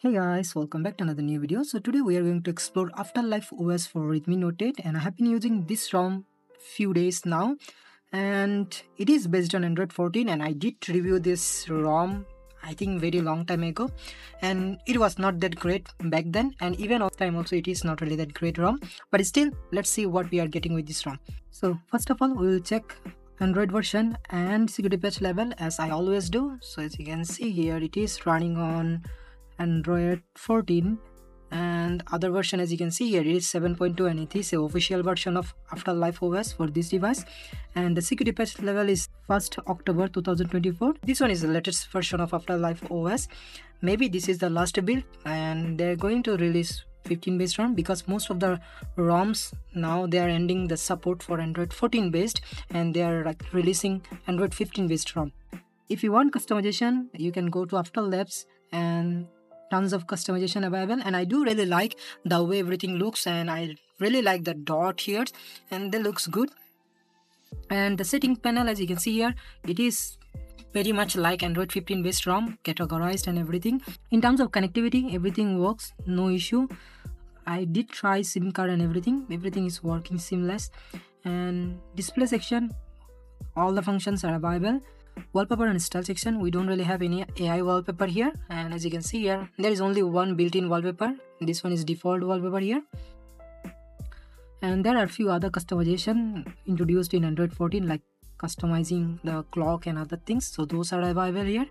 Hey guys, welcome back to another new video. So today we are going to explore Afterlife OS for Redmi Note 8 and I have been using this ROM few days now and it is based on Android 14 and I did review this ROM I think very long time ago and it was not that great back then and even all time also it is not really that great ROM but still let's see what we are getting with this ROM. So first of all we will check Android version and security patch level as I always do. So as you can see here it is running on Android 14 and other version as you can see here it is 7.2 and it is the official version of Afterlife OS for this device. And the security patch level is 1st October 2024 this one is the latest version of Afterlife OS maybe this is the last build and they're going to release 15 based ROM because most of the ROMs now they are ending the support for Android 14 based and they are like releasing Android 15 based ROM. If you want customization you can go to Afterlabs and tons of customization available and I do really like the way everything looks and I really like the dot here and they looks good. And the setting panel as you can see here it is very much like Android 15 based ROM categorized and everything. In terms of connectivity everything works no issue. I did try SIM card and everything. Everything is working seamless. And display section all the functions are available wallpaper and style section. We don't really have any ai wallpaper here. And as you can see here there is only one built-in wallpaper. This one is default wallpaper here. And there are a few other customization introduced in android 14 like customizing the clock and other things. So those are available here.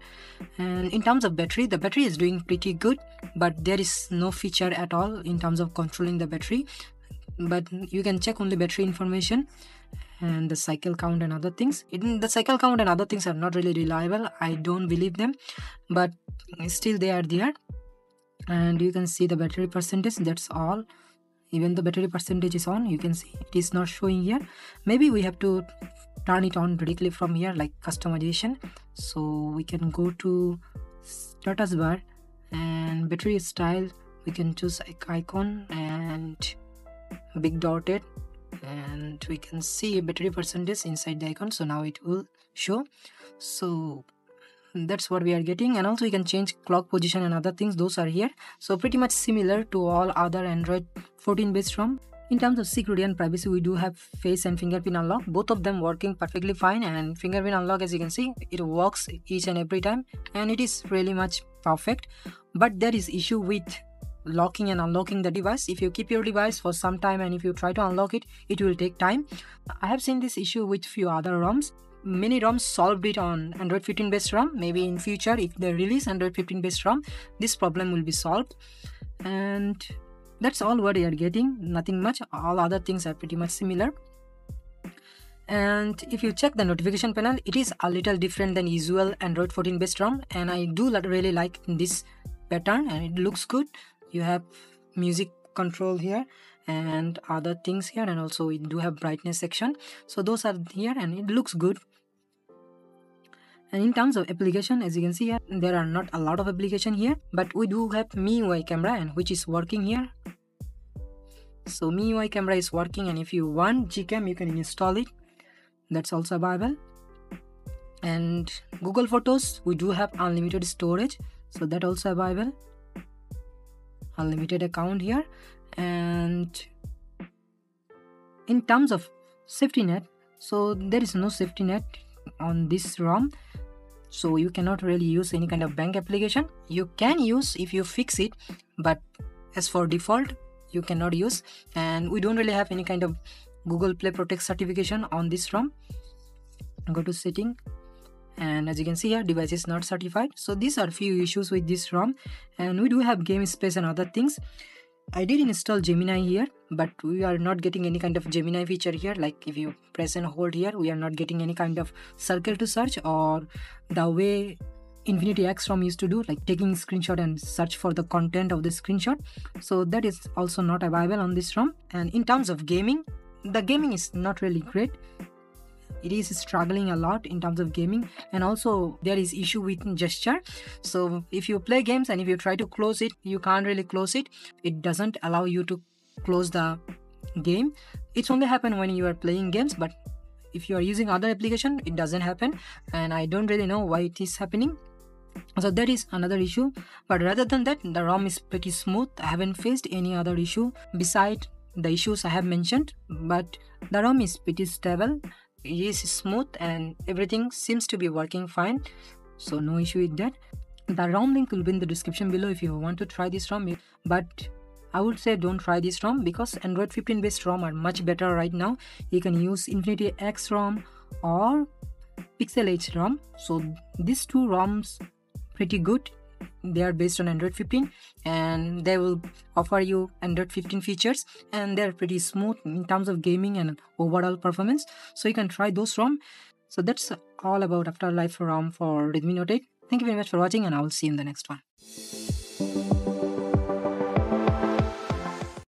And in terms of battery the battery is doing pretty good but there is no feature at all in terms of controlling the battery. But you can check only battery information and the cycle count and other things. It, the cycle count and other things are not really reliable. I don't believe them but still they are there. And you can see the battery percentage that's all. Even the battery percentage is on you can see it is not showing here. Maybe we have to turn it on directly from here like customization. So we can go to status bar and battery style. We can choose icon and big dotted and we can see battery percentage inside the icon so now it will show. So that's what we are getting and also you can change clock position and other things those are here. So pretty much similar to all other android 14 based rom. In terms of security and privacy we do have face and fingerprint unlock both of them working perfectly fine and fingerprint unlock as you can see it works each and every time and it is really much perfect. But there is issue with locking and unlocking the device. If you keep your device for some time and if you try to unlock it it will take time. I have seen this issue with few other roms. Many roms solved it on android 15 based rom. Maybe in future if they release android 15 based rom this problem will be solved. And that's all what you are getting. Nothing much. All other things are pretty much similar. And if you check the notification panel it is a little different than usual android 14 based rom. And i do really like this pattern and it looks good you have music control here and other things here and also we do have brightness section. So those are here and it looks good. And in terms of application as you can see here there are not a lot of application here but we do have MIUI camera and which is working here. So MIUI camera is working and if you want Gcam you can install it. That's also available. And Google Photos we do have unlimited storage so that also available unlimited account here. And in terms of safety net so there is no safety net on this ROM. So you cannot really use any kind of bank application. You can use if you fix it but as for default you cannot use. And we don't really have any kind of google play protect certification on this ROM. Go to setting and as you can see here device is not certified so these are few issues with this rom and we do have game space and other things I did install Gemini here, but we are not getting any kind of Gemini feature here. Like if you press and hold here, we are not getting any kind of circle to search or the way Infinity X ROM used to do, like taking screenshot and search for the content of the screenshot. So that is also not available on this ROM. And in terms of gaming, the gaming is not really great it is struggling a lot in terms of gaming and also there is issue with gesture. So if you play games and if you try to close it you can't really close it. It doesn't allow you to close the game. It's only happen when you are playing games but if you are using other application it doesn't happen and i don't really know why it is happening. So that is another issue but rather than that the rom is pretty smooth. I haven't faced any other issue beside the issues i have mentioned but the rom is pretty stable is smooth and everything seems to be working fine so no issue with that the rom link will be in the description below if you want to try this rom but I would say don't try this ROM because Android 15 based ROM are much better right now. You can use Infinity X ROM or Pixel H ROM. So these two ROMs pretty good they are based on android 15 and they will offer you android 15 features and they're pretty smooth in terms of gaming and overall performance. So you can try those rom. So that's all about afterlife rom for redmi note 8 thank you very much for watching and i will see you in the next one